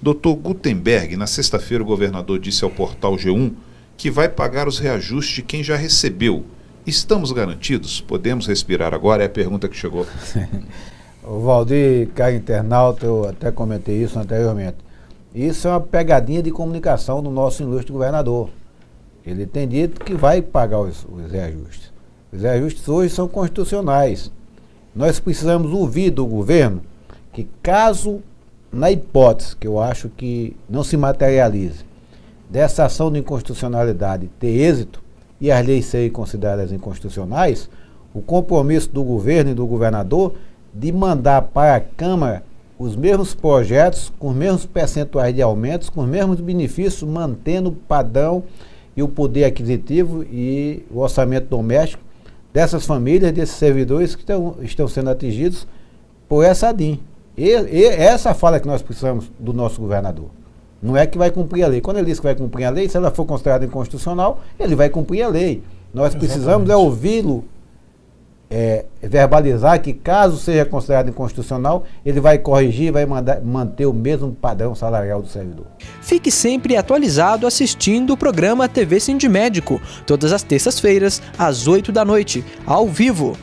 Doutor Gutenberg, na sexta-feira o governador disse ao portal G1 que vai pagar os reajustes de quem já recebeu. Estamos garantidos? Podemos respirar agora? É a pergunta que chegou. o Valdir, caro internauta, eu até comentei isso anteriormente. Isso é uma pegadinha de comunicação do nosso ilustre governador. Ele tem dito que vai pagar os, os reajustes. Os reajustes hoje são constitucionais. Nós precisamos ouvir do governo que caso, na hipótese, que eu acho que não se materialize, dessa ação de inconstitucionalidade ter êxito e as leis serem consideradas inconstitucionais, o compromisso do governo e do governador de mandar para a Câmara os mesmos projetos, com os mesmos percentuais de aumentos, com os mesmos benefícios, mantendo o padrão e o poder aquisitivo e o orçamento doméstico dessas famílias, desses servidores que estão, estão sendo atingidos por essa ADIM. E, e essa fala que nós precisamos do nosso governador. Não é que vai cumprir a lei. Quando ele diz que vai cumprir a lei, se ela for considerada inconstitucional, ele vai cumprir a lei. Nós precisamos é ouvi-lo é, verbalizar que, caso seja considerado inconstitucional, ele vai corrigir e vai mandar, manter o mesmo padrão salarial do servidor. Fique sempre atualizado assistindo o programa TV Médico, todas as terças-feiras, às 8 da noite, ao vivo.